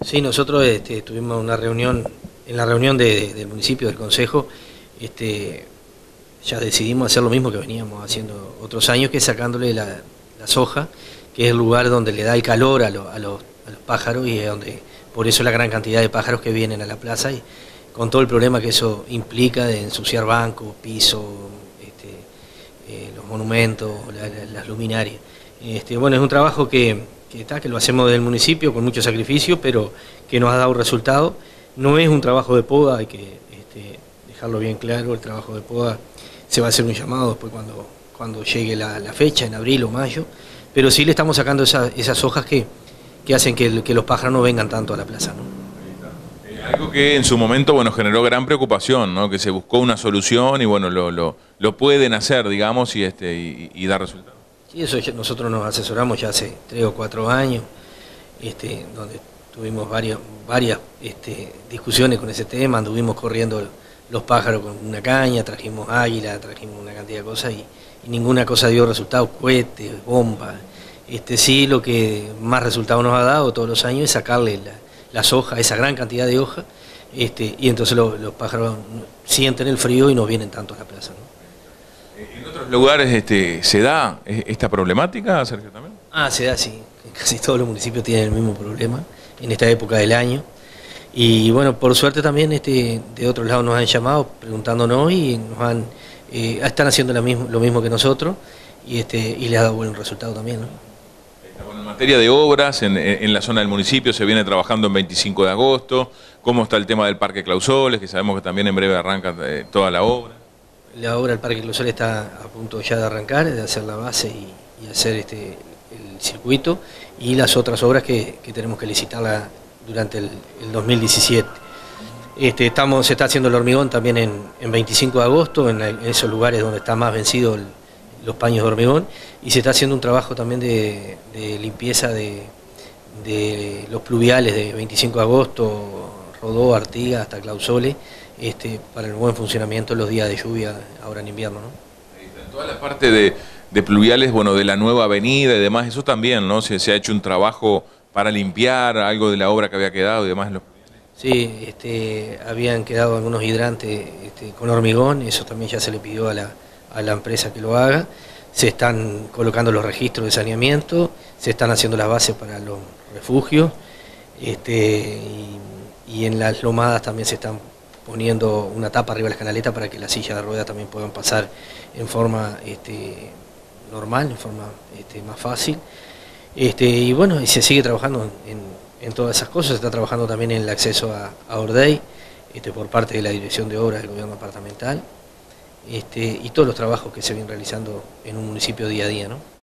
Sí, nosotros este, tuvimos una reunión, en la reunión del municipio, del consejo, este, ya decidimos hacer lo mismo que veníamos haciendo otros años, que es sacándole la, soja, que es el lugar donde le da el calor a, los, pájaros y es donde, por eso la gran cantidad de pájaros que vienen a la plaza y con todo el problema que eso implica de ensuciar bancos, pisos, este, eh, los monumentos, las luminarias. Este, bueno, es un trabajo que, que, está, que lo hacemos del municipio con mucho sacrificio, pero que nos ha dado resultado. No es un trabajo de poda, hay que este, dejarlo bien claro, el trabajo de poda se va a hacer un llamado después cuando, cuando llegue la, fecha, en abril o mayo, pero sí le estamos sacando esas hojas que, hacen que, los pájaros no vengan tanto a la plaza. Eh, algo que en su momento bueno, generó gran preocupación, ¿no? que se buscó una solución y bueno, lo, lo, pueden hacer, digamos, y, este, y dar resultados. Sí, eso nosotros nos asesoramos ya hace tres o cuatro años, este, donde tuvimos varias, este, discusiones con ese tema, anduvimos corriendo los pájaros con una caña, trajimos águila, trajimos una cantidad de cosas y, ninguna cosa dio resultado, cohetes, bombas. Este, sí, lo que más resultado nos ha dado todos los años es sacarle las hojas, esa gran cantidad de hojas, este, y entonces los pájaros sienten el frío y no vienen tanto a la plaza. ¿En otros lugares este, se da esta problemática, Sergio, también? Ah, se da, sí. Casi todos los municipios tienen el mismo problema en esta época del año. Y bueno, por suerte también este, de otros lados nos han llamado preguntándonos y nos han, eh, están haciendo lo mismo, lo mismo que nosotros y, este, y les ha dado buen resultado también. en materia de obras, en, la zona del municipio se viene trabajando en 25 de agosto. ¿Cómo está el tema del Parque Clausoles, que sabemos que también en breve arranca eh, toda la obra? La obra del Parque Inclusor está a punto ya de arrancar, de hacer la base y, hacer este, el circuito y las otras obras que, tenemos que licitarla durante el, 2017. Este, estamos, se está haciendo el hormigón también en, 25 de agosto, en, esos lugares donde está más vencido los paños de hormigón, y se está haciendo un trabajo también de, limpieza de, de, los pluviales de 25 de agosto, Rodó, Artigas, hasta Clausole, este, para el buen funcionamiento en los días de lluvia ahora en invierno. ¿no? Toda la parte de, pluviales, bueno, de la nueva avenida y demás, eso también, ¿no? Se, se, ha hecho un trabajo para limpiar algo de la obra que había quedado y demás. Sí, este, habían quedado algunos hidrantes este, con hormigón, eso también ya se le pidió a la, a la empresa que lo haga. Se están colocando los registros de saneamiento, se están haciendo las bases para los refugios este, y en las lomadas también se están poniendo una tapa arriba de la canaleta para que las sillas de ruedas también puedan pasar en forma este, normal, en forma este, más fácil. Este, y bueno, y se sigue trabajando en, todas esas cosas, se está trabajando también en el acceso a, a Ordey por parte de la Dirección de Obras del Gobierno Departamental y todos los trabajos que se vienen realizando en un municipio día a día. ¿no?